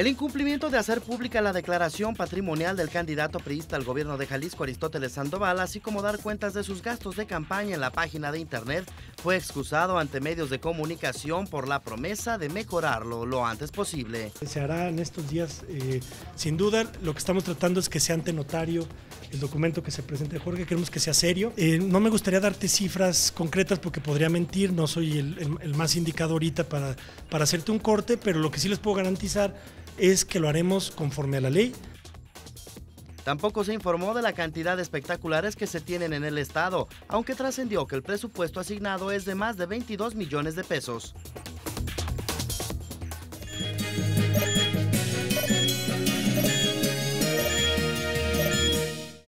El incumplimiento de hacer pública la declaración patrimonial del candidato priista al gobierno de Jalisco, Aristóteles Sandoval, así como dar cuentas de sus gastos de campaña en la página de internet, fue excusado ante medios de comunicación por la promesa de mejorarlo lo antes posible. Se hará en estos días, eh, sin duda, lo que estamos tratando es que sea ante notario el documento que se presente Jorge, queremos que sea serio. Eh, no me gustaría darte cifras concretas porque podría mentir, no soy el, el más indicado ahorita para, para hacerte un corte, pero lo que sí les puedo garantizar es que lo haremos conforme a la ley. Tampoco se informó de la cantidad de espectaculares que se tienen en el estado, aunque trascendió que el presupuesto asignado es de más de 22 millones de pesos.